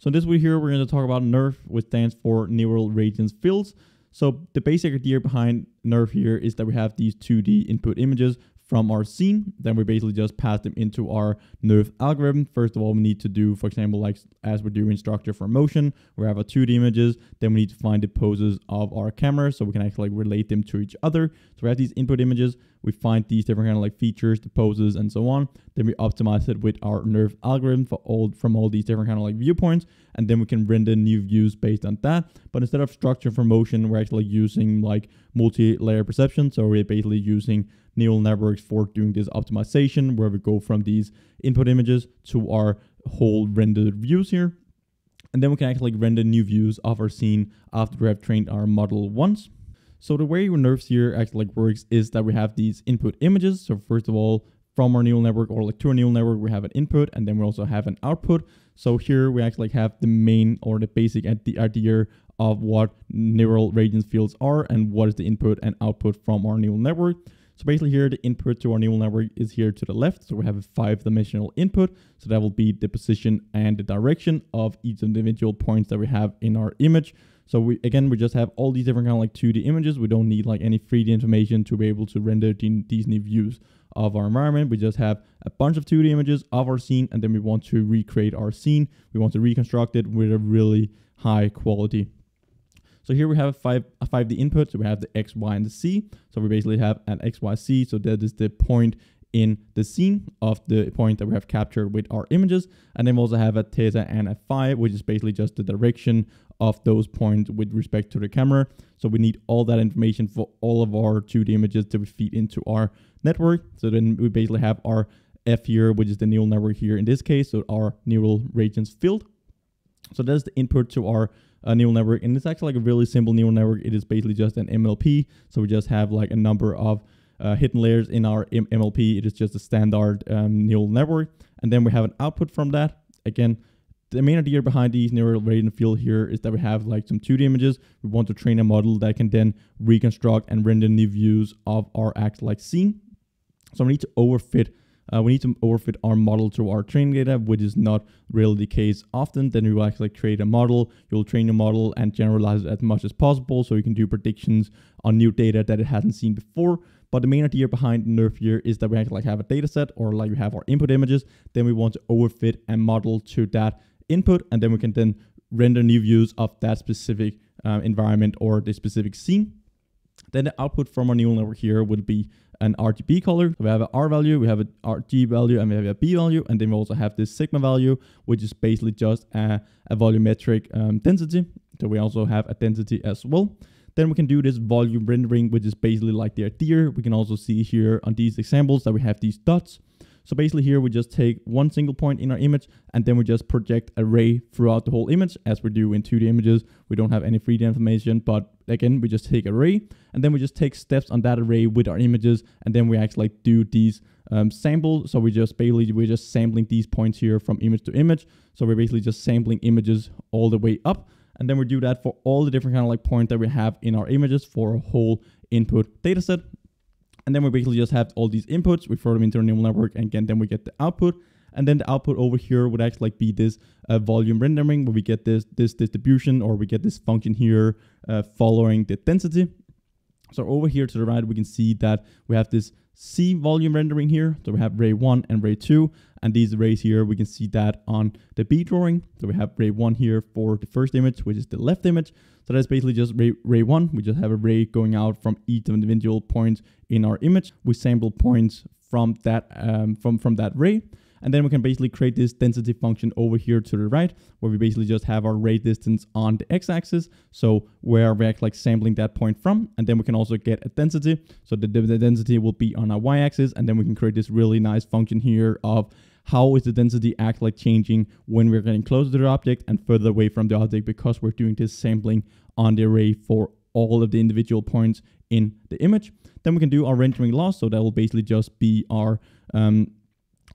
So in this video here, we're going to talk about NERF, which stands for Neural Radiance Fields. So the basic idea behind NERF here is that we have these 2D input images from our scene. Then we basically just pass them into our NERF algorithm. First of all, we need to do, for example, like as we're doing structure from motion, we have our 2D images. Then we need to find the poses of our camera so we can actually like relate them to each other. So we have these input images. We find these different kind of like features, the poses, and so on. Then we optimize it with our NERF algorithm for all from all these different kind of like viewpoints, and then we can render new views based on that. But instead of structure from motion, we're actually using like multi-layer perceptron. So we're basically using neural networks for doing this optimization where we go from these input images to our whole rendered views here. And then we can actually render new views of our scene after we have trained our model once. So the way NERFs here actually like works is that we have these input images. So first of all, from our neural network or like to our neural network, we have an input and then we also have an output. So here we actually have the main or the basic idea of what neural radiance fields are and what is the input and output from our neural network. So basically here, the input to our neural network is here to the left. So we have a five dimensional input. So that will be the position and the direction of each individual points that we have in our image. So we again, we just have all these different kind of like 2D images. We don't need like any 3D information to be able to render these new views of our environment. We just have a bunch of 2D images of our scene, and then we want to recreate our scene. We want to reconstruct it with a really high quality. So here we have a five a 5D input. So we have the X, Y, and the Z. So we basically have an X, Y, Z, So that is the point in the scene of the point that we have captured with our images. And then we also have a theta and a phi, which is basically just the direction of those points with respect to the camera. So we need all that information for all of our 2D images to feed into our network. So then we basically have our F here, which is the neural network here in this case, so our neural radiance field. So that's the input to our a neural network. And it's actually like a really simple neural network. It is basically just an MLP. So we just have like a number of uh, hidden layers in our M MLP. It is just a standard um, neural network. And then we have an output from that. Again, the main idea behind these neural radiance field here is that we have like some 2D images. We want to train a model that can then reconstruct and render new views of our act like scene. So we need to overfit uh, we need to overfit our model to our training data, which is not really the case often. Then you will actually create a model, you'll train your model and generalize it as much as possible so you can do predictions on new data that it hasn't seen before. But the main idea behind NERF here is that we actually like have a data set or like we have our input images, then we want to overfit a model to that input, and then we can then render new views of that specific uh, environment or the specific scene. Then the output from our neural network here would be an RGB color. So we have an R value, we have a RG value, and we have a B value, and then we also have this sigma value, which is basically just a, a volumetric um, density. So we also have a density as well. Then we can do this volume rendering, which is basically like the idea. We can also see here on these examples that we have these dots. So basically here we just take one single point in our image and then we just project a ray throughout the whole image as we do in 2D images. We don't have any 3D information, but again, we just take a ray and then we just take steps on that array with our images and then we actually like do these um, samples. So we just basically, we're just sampling these points here from image to image. So we're basically just sampling images all the way up. And then we do that for all the different kind of like points that we have in our images for a whole input dataset. And then we basically just have all these inputs, we throw them into our neural network, and again, then we get the output. And then the output over here would actually like be this uh, volume rendering where we get this this distribution or we get this function here uh, following the density. So over here to the right, we can see that we have this C volume rendering here. So we have ray 1 and ray 2. And these rays here, we can see that on the B drawing. So we have ray 1 here for the first image, which is the left image. So that's basically just ray, ray 1. We just have a ray going out from each individual point in our image. We sample points from that um, from, from that ray. And then we can basically create this density function over here to the right, where we basically just have our ray distance on the x-axis. So where we're like sampling that point from. And then we can also get a density. So the, the density will be on our y-axis. And then we can create this really nice function here of how is the density act like changing when we're getting closer to the object and further away from the object because we're doing this sampling on the array for all of the individual points in the image. Then we can do our rendering loss. So that will basically just be our um,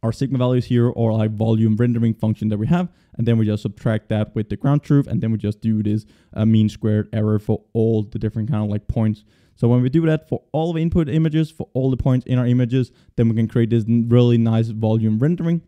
our sigma values here or like volume rendering function that we have. And then we just subtract that with the ground truth. And then we just do this uh, mean squared error for all the different kind of like points. So when we do that for all the input images, for all the points in our images, then we can create this really nice volume rendering.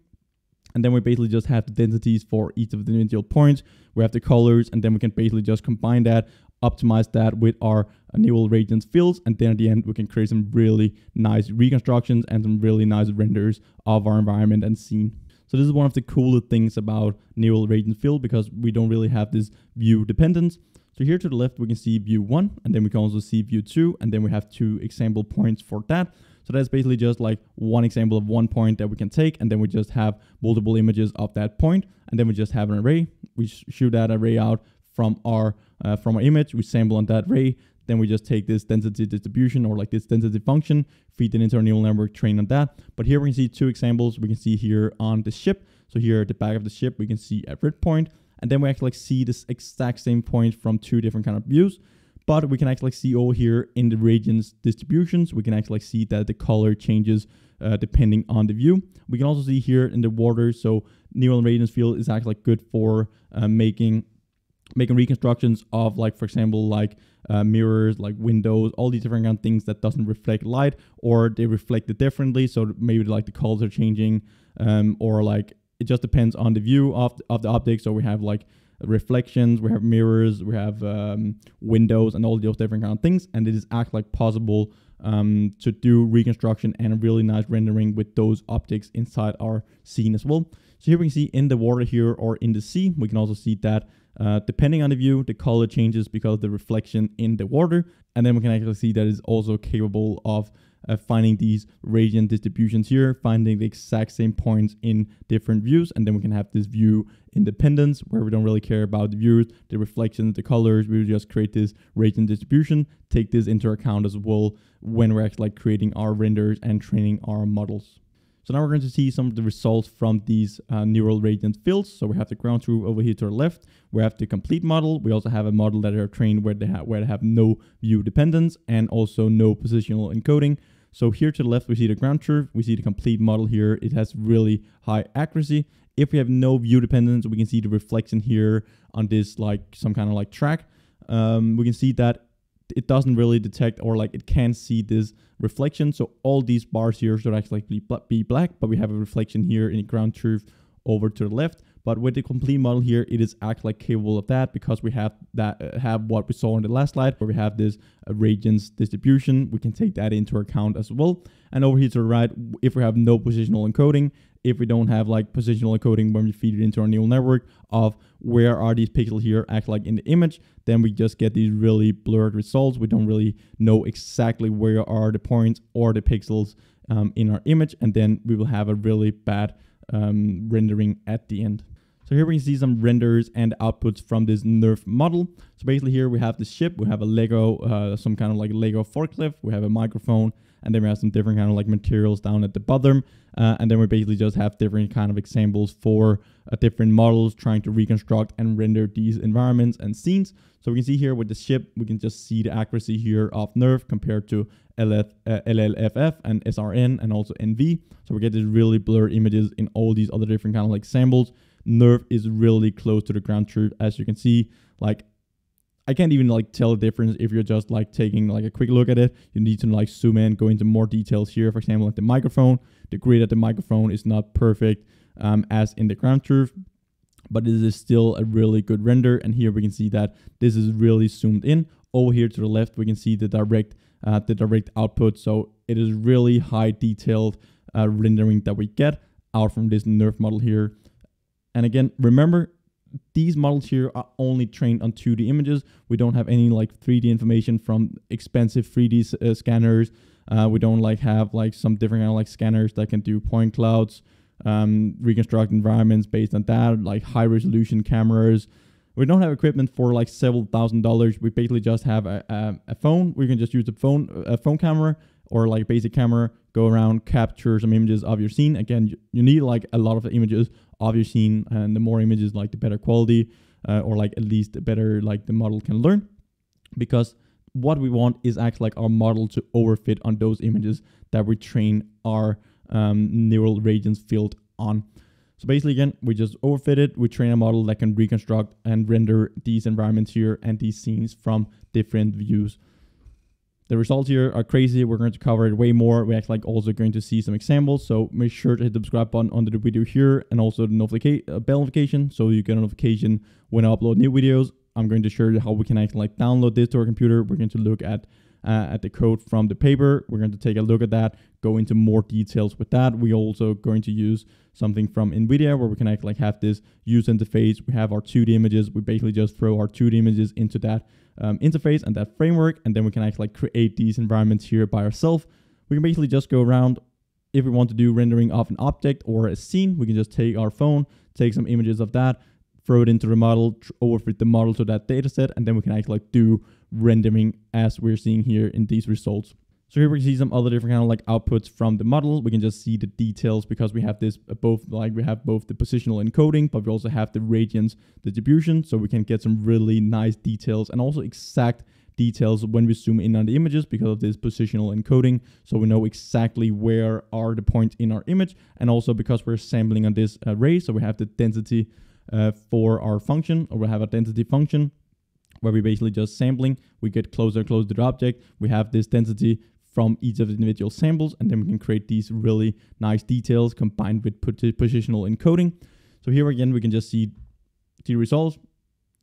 And then we basically just have the densities for each of the individual points. We have the colors, and then we can basically just combine that, optimize that with our neural radiance fields, and then at the end we can create some really nice reconstructions and some really nice renders of our environment and scene. So this is one of the cooler things about neural radiance field because we don't really have this view dependence. So here to the left, we can see view one, and then we can also see view two, and then we have two example points for that. So that's basically just like one example of one point that we can take, and then we just have multiple images of that point, and then we just have an array. We sh shoot that array out from our uh, from our image, we sample on that array, then we just take this density distribution or like this density function, feed it into our neural network, train on that. But here we can see two examples. We can see here on the ship. So here at the back of the ship, we can see a red point, and then we actually like see this exact same point from two different kind of views. But we can actually see over here in the radiance distributions, we can actually see that the color changes uh, depending on the view. We can also see here in the water, so neural radiance field is actually good for uh, making making reconstructions of like for example like uh, mirrors like windows all these different kind of things that doesn't reflect light or they reflect it differently so maybe like the colors are changing um, or like it just depends on the view of, of the optic so we have like reflections we have mirrors we have um, windows and all those different kind of things. And it is act like possible um, to do reconstruction and a really nice rendering with those optics inside our scene as well. So here we can see in the water here or in the sea we can also see that uh, depending on the view, the color changes because of the reflection in the water. And then we can actually see that it's also capable of uh, finding these radiant distributions here, finding the exact same points in different views. And then we can have this view independence where we don't really care about the views, the reflections, the colors. We just create this radiant distribution, take this into account as well when we're actually like creating our renders and training our models. So now we're going to see some of the results from these uh, neural radiance fields. So we have the ground truth over here to the left. We have the complete model. We also have a model that are trained where they, where they have no view dependence and also no positional encoding. So here to the left, we see the ground truth. We see the complete model here. It has really high accuracy. If we have no view dependence, we can see the reflection here on this like some kind of like track. Um, we can see that it doesn't really detect or like it can't see this reflection. So all these bars here should actually be, black, but we have a reflection here in ground truth over to the left. But with the complete model here, it is actually like capable of that because we have that uh, have what we saw in the last slide where we have this uh, radiance distribution. We can take that into account as well. And over here to the right, if we have no positional encoding, if we don't have like positional encoding when we feed it into our neural network of where are these pixels here act like in the image, then we just get these really blurred results. We don't really know exactly where are the points or the pixels um, in our image, and then we will have a really bad um, rendering at the end. So here we can see some renders and outputs from this NERF model. So basically here we have the ship, we have a Lego, uh, some kind of like Lego forklift, we have a microphone, and then we have some different kind of like materials down at the bottom. Uh, and then we basically just have different kind of examples for uh, different models trying to reconstruct and render these environments and scenes. So we can see here with the ship, we can just see the accuracy here of NERF compared to LF, uh, LLFF and SRN and also NV. So we get these really blurred images in all these other different kind of like samples. NERF is really close to the ground truth as you can see. Like I can't even like tell the difference if you're just like taking like a quick look at it. You need to like zoom in, go into more details here. For example, like the microphone, the grid at the microphone is not perfect um, as in the ground truth, but this is still a really good render. And here we can see that this is really zoomed in. Over here to the left, we can see the direct uh, the direct output. So it is really high detailed uh, rendering that we get out from this NERF model here. And again, remember these models here are only trained on 2D images. We don't have any like 3D information from expensive 3D uh, scanners. Uh, we don't like have like some different kind of like scanners that can do point clouds, um, reconstruct environments based on that, like high resolution cameras. We don't have equipment for like several thousand dollars. We basically just have a, a, a phone. We can just use a phone, a phone camera or like basic camera, go around, capture some images of your scene. Again, you, need like a lot of images of your scene, and the more images, like the better quality, uh, or like at least the better like the model can learn, because what we want is actually like our model to overfit on those images that we train our um, neural radiance field on. So basically, again, we just overfit it. We train a model that can reconstruct and render these environments here and these scenes from different views. The results here are crazy. We're going to cover it way more. We're actually like also going to see some examples. So make sure to hit the subscribe button under the video here and also the notification uh, bell notification so you get a notification when I upload new videos. I'm going to show you how we can actually like download this to our computer. We're going to look at uh, at the code from the paper. We're going to take a look at that, go into more details with that. We're also going to use something from NVIDIA where we can actually like have this user interface. We have our 2D images. We basically just throw our 2D images into that um, interface and that framework, and then we can actually like create these environments here by ourselves. We can basically just go around. If we want to do rendering of an object or a scene, we can just take our phone, take some images of that, throw it into the model, overfit the model to that data set, and then we can actually like do rendering as we're seeing here in these results. So here we can see some other different kind of like outputs from the model. We can just see the details because we have this uh, both like we have both the positional encoding, but we also have the radiance distribution. So we can get some really nice details and also exact details when we zoom in on the images because of this positional encoding. So we know exactly where are the points in our image. And also because we're sampling on this array, so we have the density uh, for our function, or we have a density function where we basically just sampling, we get closer and closer to the object. We have this density from each of the individual samples, and then we can create these really nice details combined with positional encoding. So here again, we can just see the results.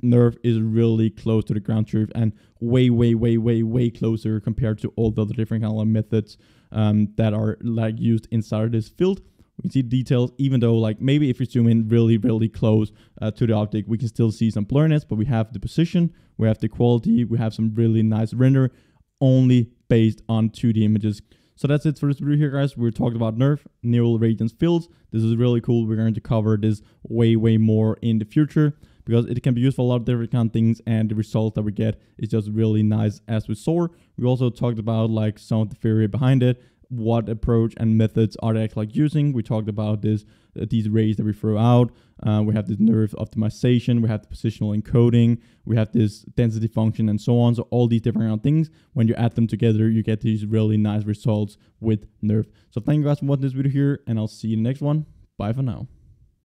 NeRF is really close to the ground truth and way, way, way, way, way closer compared to all the other different kind of methods um, that are like used inside of this field. We see details, even though like maybe if we zoom in really, really close uh, to the object, we can still see some blurriness, but we have the position, we have the quality, we have some really nice render, only based on 2D images. So that's it for this video here, guys. We're talking about Nerf, neural radiance fields. This is really cool. We're going to cover this way, way more in the future because it can be used for a lot of different kind of things and the results that we get is just really nice as we saw. We also talked about like some of the theory behind it, what approach and methods are they like using. We talked about this uh, these rays that we throw out. Uh, we have this NeRF optimization. We have the positional encoding. We have this density function and so on. So all these different things, when you add them together, you get these really nice results with NeRF. So thank you guys for watching this video here, and I'll see you in the next one. Bye for now.